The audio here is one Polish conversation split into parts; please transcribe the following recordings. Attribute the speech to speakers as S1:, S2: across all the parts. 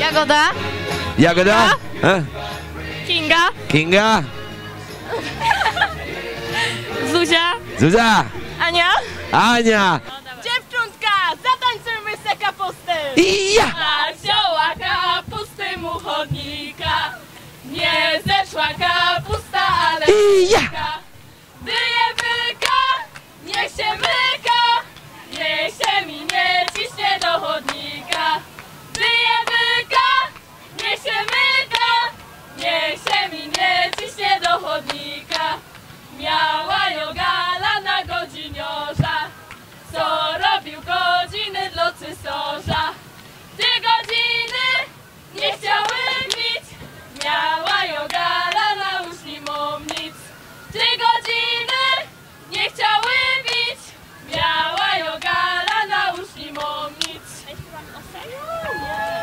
S1: Jagoda.
S2: Jagoda? No. E?
S1: Kinga.
S2: Kinga.
S1: Zuzia.
S2: Zuzia.
S1: Ania.
S2: Ania.
S1: Dziewczątka, zatańcujmy se
S2: kapustę. Ja.
S1: Yeah.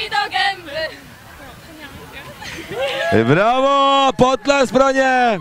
S1: nogi do gęby.
S2: Brawo!
S1: Potla z
S2: bronię!